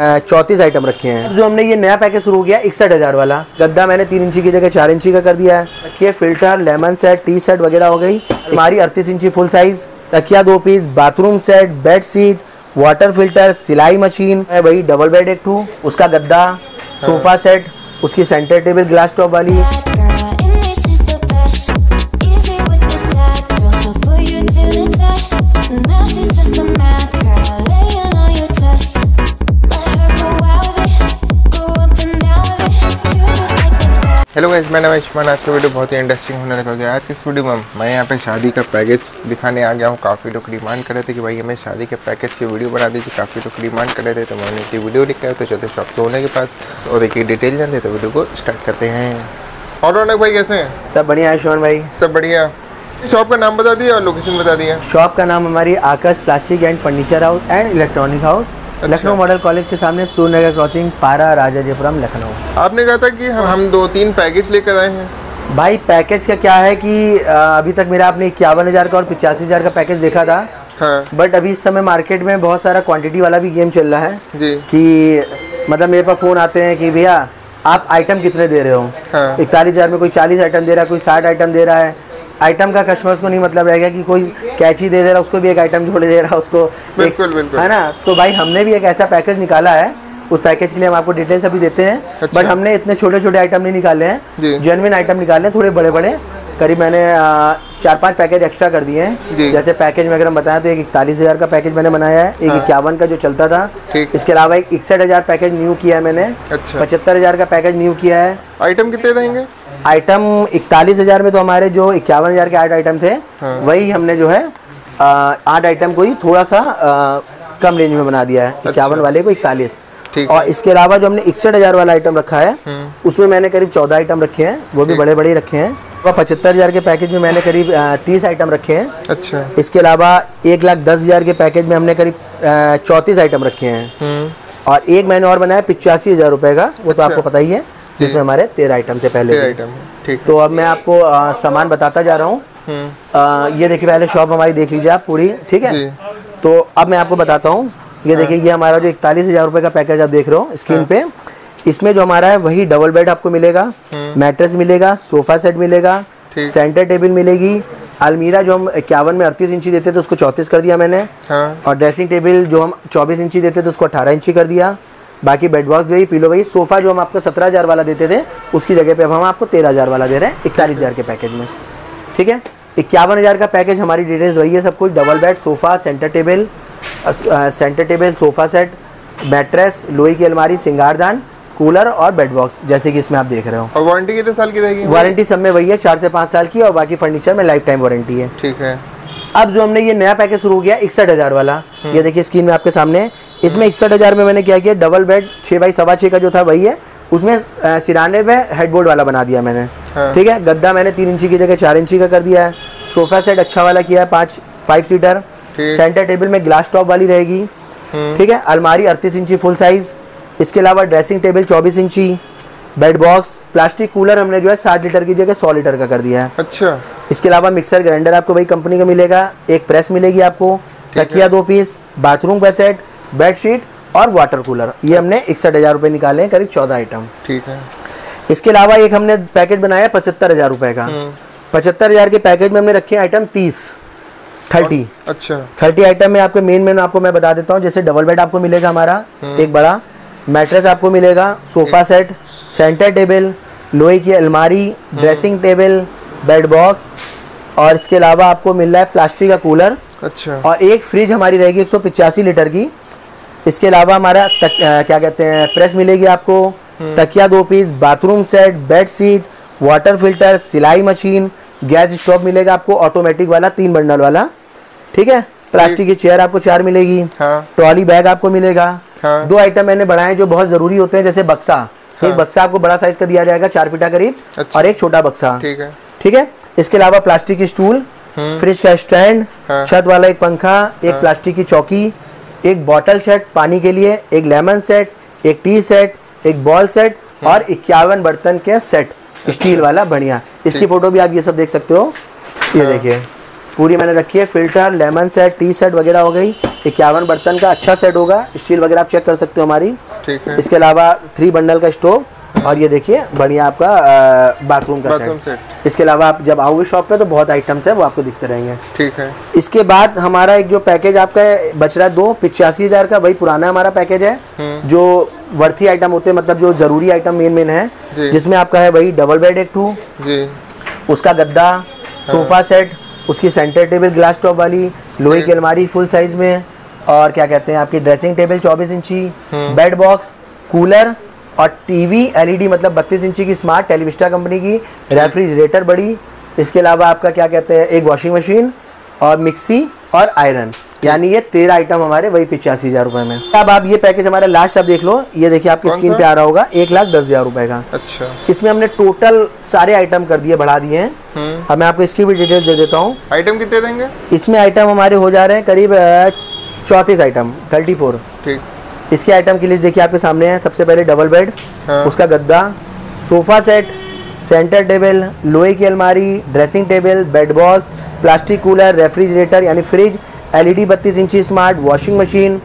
चौतीस आइटम रखे हैं। जो हमने ये नया पैकेज शुरू किया इकसठ हज़ार वाला। गद्दा मैंने तीन इंची की जगह चार इंची का कर दिया है। तकिया filter lemon set tea set वगैरह हो गई। हमारी अड़तीस इंची फुल साइज़ तकिया दो piece bathroom set bed sheet water filter सिलाई मशीन है वही डबल बेड एक टू उसका गद्दा सोफा सेट उसकी सेंटर टेबल ग्लास टॉप वाली। हेलो गाइस मैं आयुष्मान आज का वीडियो बहुत ही इंटरेस्टिंग होने लगा गया। आज की इस वीडियो में मैं यहाँ पे शादी का पैकेज दिखाने आ गया हूँ। काफ़ी लोग डिमांड कर रहे थे कि भाई हमें शादी के पैकेज की वीडियो बना दीजिए। काफ़ी लोग डिमांड कर रहे थे तो मैंने की वीडियो लिखा है तो चलते शॉप के होने के पास। और देखिए डिटेल जानते तो वीडियो को स्टार्ट करते हैं। और रौनक भाई कैसे हैं? सब बढ़िया आयुष्मान भाई। सब बढ़िया। शॉप का नाम बता दिया और लोकेशन बता दिया। शॉप का नाम हमारी Akash plastic and furniture house and electronic house. Lucknow model college के सामने सूर्यनगर क्रॉसिंग पारा राजा राजाजीपुरम लखनऊ। आपने कहा था कि हम हम दो तीन पैकेज लेकर आए हैं। भाई पैकेज का क्या है कि अभी तक मेरा आपने इक्यावन हज़ार का और पचासी हज़ार का पैकेज देखा था। हाँ। बट अभी इस समय मार्केट में बहुत सारा क्वांटिटी वाला भी गेम चल रहा है जी। कि मतलब मेरे पास फ़ोन आते हैं कि भैया आप आइटम कितने दे रहे हो? हाँ। इकतालीस हज़ार में कोई चालीस आइटम दे रहा है कोई साठ आइटम दे रहा है। आइटम का कस्टमर्स को नहीं मतलब रहेगा कि कोई कैची दे दे रहा है उसको भी एक आइटम जोड़ दे रहा है उसको बिल्कुल, बिल्कुल। है ना? तो भाई हमने भी एक ऐसा पैकेज निकाला है उस पैकेज के लिए हम आपको डिटेल्स अभी देते हैं अच्छा। बट हमने इतने छोटे छोटे आइटम नहीं निकाले हैं। जेनविन आइटम निकाले हैं थोड़े बड़े बड़े करीब मैंने चार पाँच पैकेज एक्स्ट्रा कर दिए हैं। जैसे पैकेज में अगर हम बताएँ तो एक इकतालीस हज़ार का पैकेज मैंने बनाया है एक इक्यावन का जो चलता था। इसके अलावा एक इकसठ हज़ार पैकेज न्यू किया है मैंने अच्छा। पचहत्तर हज़ार का पैकेज न्यू किया है। आइटम कितने देंगे? आइटम इकतालीस हज़ार में तो हमारे जो इक्यावन हज़ार के आठ आइटम थे हाँ। वही हमने जो है आठ आइटम को ही थोड़ा सा आ, कम रेंज में बना दिया है इक्यावन वाले को इकतालीस। और इसके अलावा जो हमने इकसठ हज़ार वाला आइटम रखा है उसमें मैंने करीब चौदह आइटम रखे हैं वो भी बड़े बड़े रखे हैं। और पचहत्तर हज़ार के पैकेज में मैंने करीब तीस आइटम रखे हैं। अच्छा। इसके अलावा एक लाख दस हज़ार के पैकेज में हमने करीब चौंतीस आइटम रखे हैं। हम्म और एक मैंने और बनाया पिचासी हज़ार रुपए का वो तो अच्छा। आपको पता ही है। जिसमें हमारे तेरह आइटम थे पहले आइटम ठीक तो अब मैं आपको आ, सामान बताता जा रहा हूँ। हम्म। ये देखिए पहले शॉप हमारी देख लीजिए आप पूरी ठीक है? तो अब मैं आपको बताता हूँ। ये देखिए ये हमारा जो इकतालीस हज़ार रुपये का पैकेज आप देख रहे हो स्क्रीन पे। इसमें जो हमारा है वही डबल बेड आपको मिलेगा। मैट्रेस मिलेगा सोफा सेट मिलेगा सेंटर टेबल मिलेगी अलमीरा जो हम इक्यावन में अड़तीस इंची देते थे उसको चौंतीस कर दिया मैंने। हाँ। और ड्रेसिंग टेबल जो हम 24 इंची देते थे उसको 18 इंची कर दिया। बाकी बेड बॉक्स भी पिलो वही सोफा जो हम आपको सत्रह हज़ार वाला देते थे उसकी जगह पे अब हम आपको तेरह हज़ार वाला दे रहे हैं इकतालीस हज़ार के पैकेज में। ठीक है? इक्यावन हज़ार का पैकेज हमारी डिटेल्स वही है सब कुछ double bed sofa centre table centre table sofa set mattress लोहे की अलमारी सिंगारदान कूलर और बेड बॉक्स जैसे कि इसमें आप देख रहे हो। और वारंटी कितने साल की रहेगी? वारंटी सब में वही है चार से पाँच साल की और बाकी फर्नीचर में लाइफ टाइम वारंटी है। ठीक है। अब जो हमने ये नया पैकेज शुरू किया इकसठ हज़ार वाला ये देखिए स्क्रीन में आपके सामने। इसमें इकसठ हज़ार में मैंने क्या किया? डबल बेड छः बाई सवा छः का जो था वही है। उसमें सिराने पे हेडबोर्ड वाला बना दिया मैंने। हाँ। ठीक है? गद्दा मैंने तीन इंची की जगह चार इंची का कर दिया है। सोफा सेट अच्छा वाला किया है पाँच फाइव सीटर सेंटर टेबल में ग्लास टॉप वाली रहेगी। ठीक है? अलमारी अड़तीस इंची फुल साइज़ इसके अलावा ड्रेसिंग टेबल चौबीस इंची। बेड बॉक्स प्लास्टिक कूलर हमने जो है सात लीटर की जगह सौ लीटर का कर दिया है। अच्छा। इसके अलावा मिक्सर ग्राइंडर आपको वही कंपनी का मिलेगा। एक प्रेस मिलेगी आपको। तकिया दो पीस बाथरूम का सेट बेडशीट और वाटर कूलर। ये हमने इकसठ हज़ार रुपये निकाले हैं करीब चौदह आइटम ठीक है। इसके अलावा एक हमने पैकेज बनाया पचहत्तर हज़ार रुपये का। पचहत्तर हज़ार के पैकेज में हमने रखे आइटम तीस थर्टी। अच्छा। थर्टी आइटम में आपके मेन मेनू आपको मैं बता देता हूँ जैसे डबल बेड आपको मिलेगा हमारा एक बड़ा। मैट्रेस आपको मिलेगा सोफा सेट सेंटर टेबल लोहे की अलमारी ड्रेसिंग टेबल बेड बॉक्स और इसके अलावा आपको मिल रहा है प्लास्टिक का कूलर। अच्छा। और एक फ्रिज हमारी रहेगी एक लीटर की। इसके अलावा हमारा तक, अ, क्या कहते हैं प्रेस मिलेगी आपको। तकिया दो piece bathroom set bed sheet water filter सिलाई मशीन गैस स्टोव मिलेगा आपको ऑटोमेटिक वाला तीन बंडल वाला। ठीक है? प्लास्टिक की चेयर आपको चार मिलेगी। हाँ। ट्रॉली बैग आपको मिलेगा। हाँ। दो आइटम मैंने बढ़ाए जो बहुत ज़रूरी होते हैं जैसे बक्सा। हाँ। एक बक्सा आपको बड़ा साइज़ का दिया जाएगा चार फीटा करीब अच्छा। और एक छोटा बक्सा। ठीक है। ठीक है? इसके अलावा प्लास्टिक की स्टूल फ्रिज का स्टैंड हाँ। छत वाला एक पंखा एक प्लास्टिक की चौकी एक बॉटल सेट पानी के लिए एक लेमन सेट एक टी सेट एक बॉल सेट और इक्यावन बर्तन के सेट स्टील वाला बढ़िया। इसकी फ़ोटो भी आप ये सब देख सकते हो। ये देखिए पूरी मैंने रखी है filter lemon set tea set वगैरह हो गई। इक्यावन बर्तन का अच्छा सेट होगा स्टील वगैरह आप चेक कर सकते हो हमारी। ठीक है। इसके अलावा थ्री बंडल का स्टोव और ये देखिए बढ़िया आपका बाथरूम का बाथरूम सेट इसके अलावा आप जब आओगे शॉप पे तो बहुत आइटम्स है वो आपको दिखते रहेंगे। ठीक है। इसके बाद हमारा एक जो पैकेज आपका बच रहा है दो पिचासी हज़ार का वही पुराना हमारा पैकेज है जो वर्थी आइटम होते हैं मतलब जो ज़रूरी आइटम मेन मेन है। जिसमें आपका है वही डबल बेड एक टू जी। उसका गद्दा सोफा सेट उसकी सेंटर टेबल ग्लास टॉप वाली लोहे की अलमारी फुल साइज़ में और क्या कहते हैं आपकी ड्रेसिंग टेबल 24 इंची बेड बॉक्स कूलर और टीवी एलईडी मतलब 32 इंची की स्मार्ट टेलीविस्टा कंपनी की रेफ्रिजरेटर बड़ी। इसके अलावा आपका क्या कहते हैं एक वॉशिंग मशीन और मिक्सी और आयरन यानी ये तेरह आइटम हमारे वही पिचासी हज़ार रुपए में। अब आप ये पैकेज हमारा लास्ट आप देख लो ये देखिए आपकी स्क्रीन पे आ रहा होगा एक लाख दस हज़ार रुपए का। अच्छा। इसमें हमने टोटल सारे आइटम कर दिए बढ़ा दिए हैं। हम्म। अब मैं आपको इसकी भी डिटेल दे देता हूँ। आइटम कितने देंगे? इसमें आइटम हमारे हो जा रहे हैं करीब चौतीस आइटम थर्टी फोर ठीक। इसके आइटम की लिस्ट देखिए आपके सामने है सबसे पहले डबल बेड हाँ। उसका गद्दा सोफा सेट सेंटर टेबल लोहे की अलमारी dressing table bed box plastic cooler refrigerator यानी फ्रिज एलईडी बत्तीस इंची smart washing machine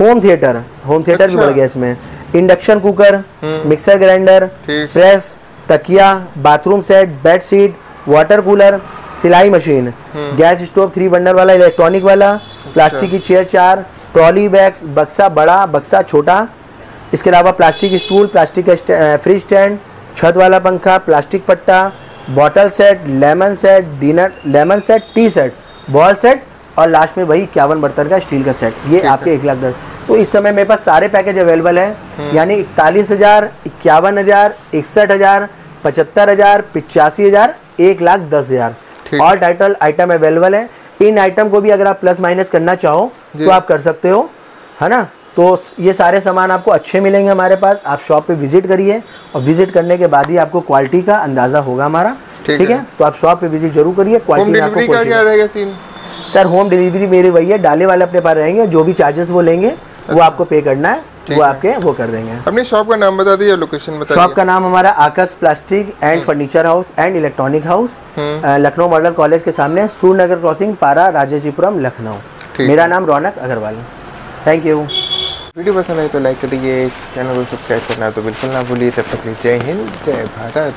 home theatre home theatre अच्छा। भी अच्छा। बढ़ गया इसमें induction cooker mixer grinder press तकिया bathroom set bed sheet water cooler सिलाई machine gas stove three burner वाला इलेक्ट्रॉनिक वाला प्लास्टिक की चेयर चार ट्रॉली बैग्स बक्सा बड़ा बक्सा छोटा इसके अलावा प्लास्टिक स्टूल प्लास्टिक का फ्रिज स्टैंड छत वाला पंखा प्लास्टिक पट्टा bottle set lemon set dinner lemon set tea set bowl set और लास्ट में वही इक्यावन बर्तन का स्टील का सेट। ये आपके एक लाख दस। तो इस समय मेरे पास सारे पैकेज अवेलेबल है। यानी इकतालीस हज़ार इक्यावन हज़ार इकसठ हज़ार पचहत्तर हज़ार पिचासी हज़ार एक लाख दस हज़ार। ऑल टाइटल आइटम अवेलेबल है। इन आइटम को भी अगर आप प्लस माइनस करना चाहो तो आप कर सकते हो है ना? तो ये सारे सामान आपको अच्छे मिलेंगे हमारे पास। आप शॉप पे विज़िट करिए और विज़िट करने के बाद ही आपको क्वालिटी का अंदाज़ा होगा हमारा। ठीक ठीक है। है? तो आप शॉप पे विज़िट ज़रूर करिए क्वालिटी आपको का क्या रहेगा सीन सर होम डिलीवरी मेरे वही है डाले वाले अपने पास रहेंगे जो भी चार्जेस वो लेंगे अच्छा। वो आपको पे करना है। वो आपके वो कर देंगे। अपनी शॉप का नाम बता दीजिए लोकेशन बता शॉप का नाम हमारा Akash plastic and furniture house and electronic house hmm. Lucknow model college के सामने सूरनगर क्रॉसिंग पारा राजाजीपुरम लखनऊ। मेरा नाम Raunak Agarwal. Thank you video पसंद आई तो लाइक कर दीजिए चैनल को सब्सक्राइब करना तो बिल्कुल ना भूलिए। तब तक जय हिंद जय भारत।